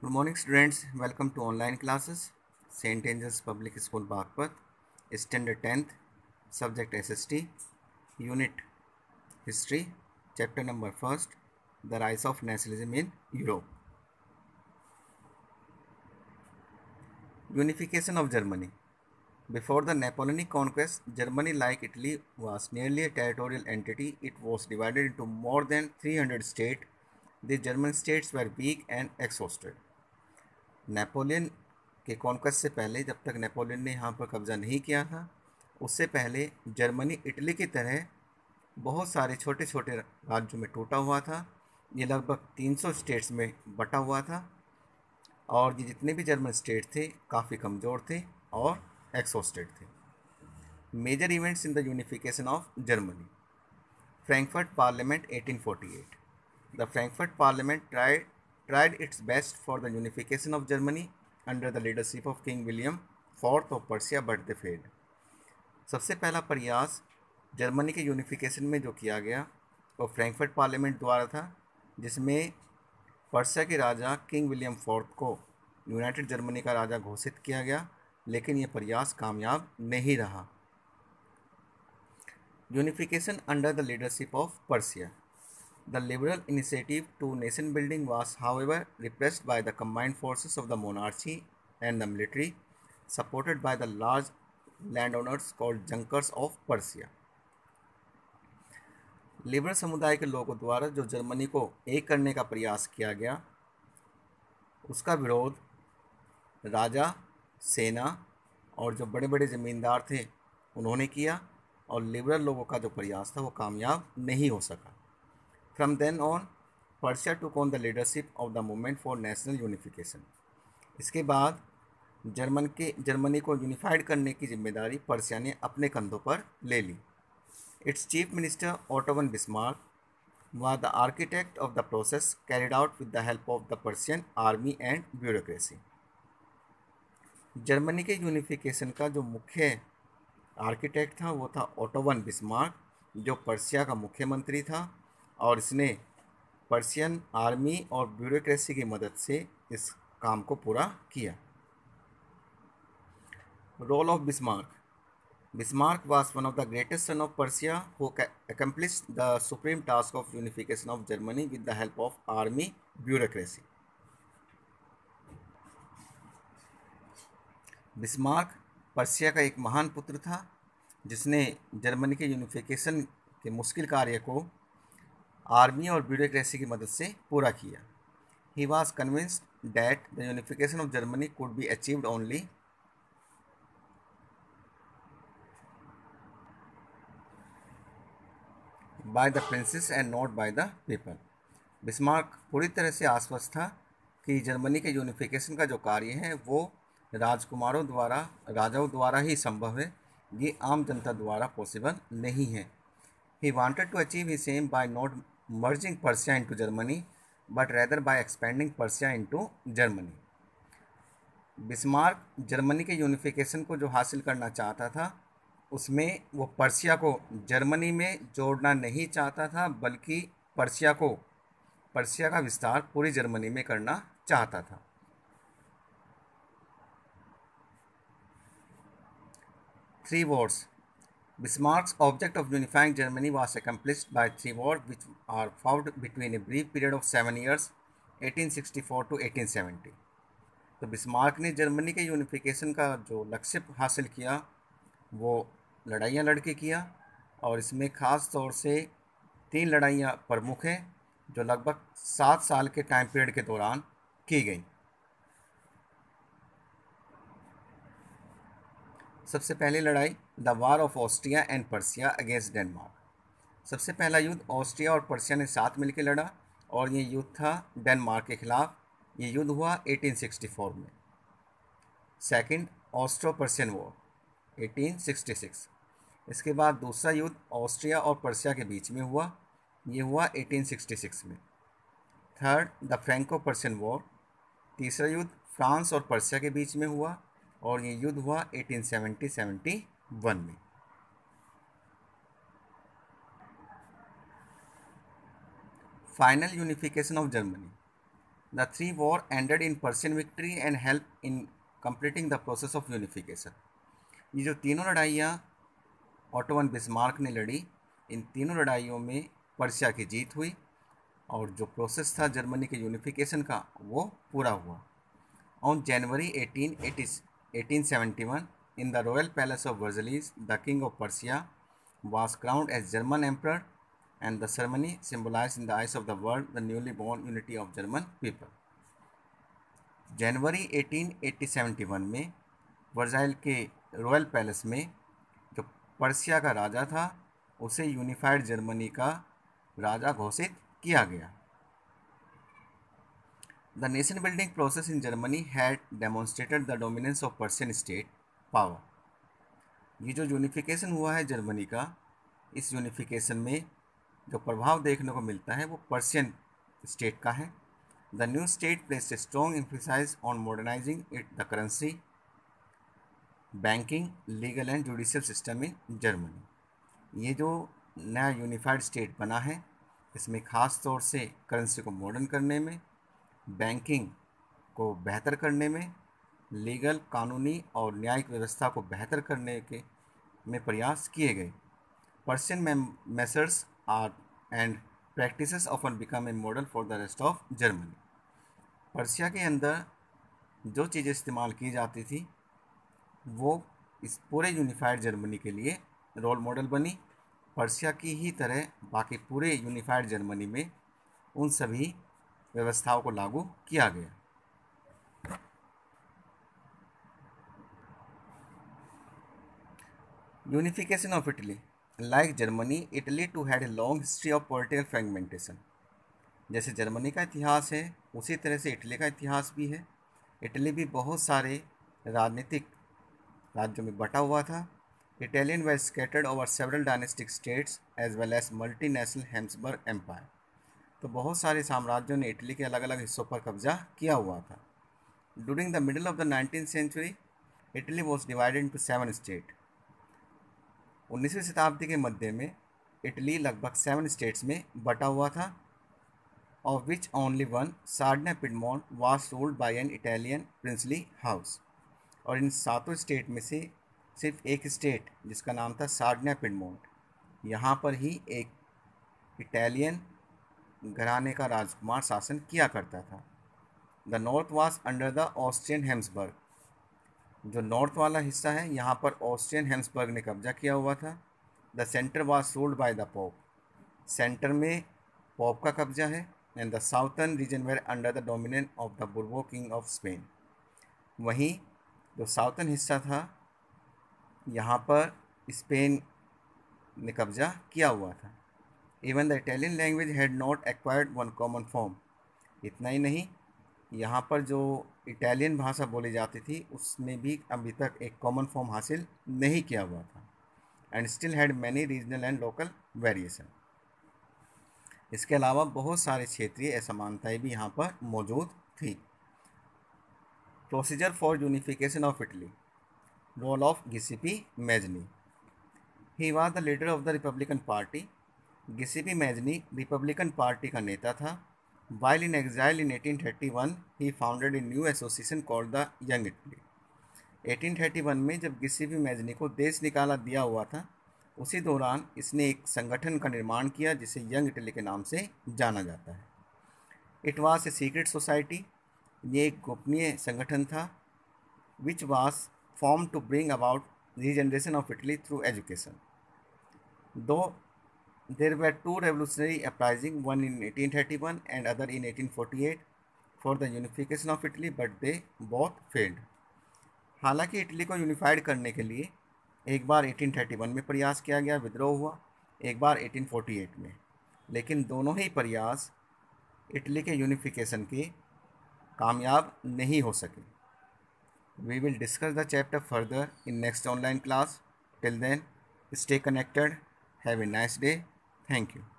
Good morning, students. Welcome to online classes. St. Angel's Public School, Bagpat. Standard 10th. Subject SST. Unit History. Chapter number 1st. The Rise of Nationalism in Europe. Unification of Germany. Before the Napoleonic conquest, Germany, like Italy, was nearly a territorial entity. It was divided into more than 300 states. The German states were weak and exhausted. Napoleon के conquest से पहले, जब तक Napoleon ने यहाँ पर कब्ज़ा नहीं किया था, उससे पहले जर्मनी इटली की तरह बहुत सारे छोटे छोटे राज्यों में टूटा हुआ था। ये लगभग 300 स्टेट्स में बटा हुआ था और ये जितने भी जर्मन स्टेट थे, काफ़ी कमज़ोर थे और एक्सोस्टेड थे। Major events in the unification of Germany Frankfurt Parliament 1848 the Frankfurt Parliament tried tried its best for the unification of Germany under the leadership of King William IV of Persia but they failed. सबसे पहला प्रयास Germany के unification में जो किया गया, वो Frankfurt parliament द्वारा था, जिसमें पर्सिया के राजा किंग विलियम फोर्थ को यूनाइटेड जर्मनी का राजा घोषित किया गया, लेकिन ये प्रयास कामयाब नहीं रहा unification under the leadership of Persia The liberal initiative to nation building was, however, repressed by the combined forces of the monarchy and the military, supported by the large landowners called Junkers of Persia. Liberal समुदाय के लोगों द्वारा जो Germany को एक करने का प्रयास किया गया उसका विरोध राजा सेना और जो बड़े बड़े ज़मींदार थे उन्होंने किया और लिबरल लोगों का जो प्रयास था वो कामयाब नहीं हो सका from then on Persia took on the leadership of the movement for national unification इसके बाद जर्मन के, जर्मनी को यूनिफाइड करने की ज़िम्मेदारी पर्सिया ने अपने कंधों पर ले ली। Its chief minister Otto von Bismarck was the architect of the process carried out with the help of the Persian army and bureaucracy Germany के यूनिफिकेशन का जो मुख्य आर्किटेक्ट था, वो था ऑटोवन बिस्मार्क जो पर्सिया का मुख्यमंत्री था। और इसने पर्शियन आर्मी और ब्यूरोक्रेसी की मदद से इस काम को पूरा किया। Role of Bismarck. Bismarck was one of the greatest son of Persia who accomplish the supreme task of unification of Germany with the help of army bureaucracy Bismarck Persia का एक महान पुत्र था, जिसने जर्मनी के यूनिफिकेशन के मुश्किल कार्य को आर्मी और ब्यूरोक्रेसी की मदद से पूरा किया। He was convinced that the unification of Germany could be achieved only by the princes and not by the people Bismarck पूरी तरह से आश्वस्त था कि जर्मनी के यूनिफिकेशन का जो कार्य है, वो राजकुमारों द्वारा, राजाओं द्वारा ही संभव है। ये आम जनता द्वारा पॉसिबल नहीं है। He wanted to achieve the same by not merging Persia into Germany, but rather by expanding Persia into Germany. Bismarck Germany के यूनिफिकेशन को जो हासिल करना चाहता था उसमें वो पर्सिया को जर्मनी में जोड़ना नहीं चाहता था बल्कि पर्सिया को पर्सिया का विस्तार पूरी जर्मनी में करना चाहता था three wars Bismarck's object of unifying Germany was accomplished by three wars which are fought between a brief period of seven years 1864 to 1870. तो बिस्मार्क ने जर्मनी के यूनिफिकेशन का जो लक्ष्य हासिल किया वो लड़ाइयाँ लड़ के किया और इसमें ख़ास तौर से तीन लड़ाइयाँ प्रमुख हैं जो लगभग सात साल के टाइम पीरियड के दौरान की गई सबसे पहली लड़ाई the war of Austria and Prussia against Denmark. सबसे पहला युद्ध ऑस्ट्रिया और पर्सिया ने साथ मिलकर लड़ा और ये युद्ध था डेनमार्क के खिलाफ। ये युद्ध हुआ 1864 में। सेकंड ऑस्ट्रो पर्सियन वॉर 1866 इसके बाद दूसरा युद्ध ऑस्ट्रिया और पर्सिया के बीच में हुआ। ये हुआ 1866 में। Third, the Franco Prussian war, तीसरा युद्ध फ्रांस और पर्सिया के बीच में हुआ और ये युद्ध हुआ 1870-71 वन में। Final unification of Germany the three war ended in Prussian victory and help in completing the process of unification ये जो तीनों लड़ाइयाँ ऑटोवन बिस्मार्क ने लड़ी, इन तीनों लड़ाइयों में पर्सिया की जीत हुई और जो प्रोसेस था जर्मनी के यूनिफिकेशन का, वो पूरा हुआ। On January eighteen eighty eighteen seventy one In the royal palace of Versailles, the king of Persia was crowned as German emperor and the ceremony symbolized in the eyes of the world the newly born unity of German people. जनवरी 1871 में वर्जाइल के royal palace में जो Persia का राजा था उसे unified Germany का राजा घोषित किया गया the nation building process in Germany had demonstrated the dominance of Prussian state power ये जो यूनिफिकेशन हुआ है जर्मनी का, इस यूनिफिकेशन में जो प्रभाव देखने को मिलता है वो पर्शियन स्टेट का है। The new state place a strong emphasis on modernising it the currency banking legal and judicial system in Germany ये जो नया यूनिफाइड स्टेट बना है, इसमें ख़ास तौर से करेंसी को मॉडर्न करने में बैंकिंग को बेहतर करने में लीगल, कानूनी और न्यायिक व्यवस्था को बेहतर करने के में प्रयास किए गए। Prussian measures are and practices often become a model for the rest of Germany. Prussia के अंदर जो चीज़ें इस्तेमाल की जाती थी, वो इस पूरे यूनिफाइड जर्मनी के लिए रोल मॉडल बनी। पर्सिया की ही तरह बाकी पूरे यूनिफाइड जर्मनी में उन सभी व्यवस्थाओं को लागू किया गया। Unification of Italy like Germany Italy too had a long history of political fragmentation जैसे जर्मनी का इतिहास है, उसी तरह से इटली का इतिहास भी है। इटली भी बहुत सारे राजनीतिक राज्यों में बटा हुआ था। Italians were scattered over several dynastic states as well as multi national Habsburg empire तो बहुत सारे साम्राज्यों ने इटली के अलग अलग हिस्सों पर कब्जा किया हुआ था। During the middle of the nineteen century Italy was divided into seven state उन्नीसवीं शताब्दी के मध्य में इटली लगभग सेवन स्टेट्स में बटा हुआ था of which only one Sardinia Piedmont was ruled by an Italian princely house और इन सातों स्टेट में से सिर्फ़ एक स्टेट जिसका नाम था सार्डना पिडमोन्ट यहाँ पर ही एक इटालियन घराने का राजकुमार शासन किया करता था। The north was under the Austrian Habsburg जो नॉर्थ वाला हिस्सा है, यहाँ पर ऑस्ट्रियन हेम्सबर्ग ने कब्जा किया हुआ था। The centre was ruled by the Pope. Centre में पॉप का कब्जा है and the southern region were under the dominant of the Bourbon king of Spain वहीं जो साउथर्न हिस्सा था, यहाँ पर स्पेन ने कब्जा किया हुआ था। Even the Italian language had not acquired one common form इतना ही नहीं, यहाँ पर जो इटालियन भाषा बोली जाती थी, उसने भी अभी तक एक कॉमन फॉर्म हासिल नहीं किया हुआ था and still had many regional and local variation इसके अलावा बहुत सारे क्षेत्रीय असमानताएँ भी यहाँ पर मौजूद थी। Procedure for unification of Italy role of Giuseppe Mazzini he was the leader of the Republican party Giuseppe Mazzini Republican party का नेता था। While in exile in 1831, he founded a new association called the Young Italy. 1831 में जब किसी भी Mazzini को देश निकाला दिया हुआ था उसी दौरान इसने एक संगठन का निर्माण किया जिसे यंग इटली के नाम से जाना जाता है। It was a secret society ये एक गोपनीय संगठन था which was form to bring about regeneration of Italy through education दो There were two revolutionary uprisings, one in 1831 and other in 1848 for the unification of Italy, but they both failed. हालाँकि Italy को unified करने के लिए एक बार 1831 में प्रयास किया गया विद्रोह हुआ एक बार 1848 में। लेकिन दोनों ही प्रयास इटली के यूनिफिकेशन के कामयाब नहीं हो सके। We will discuss the chapter further in next online class till then stay connected have a nice day Thank you.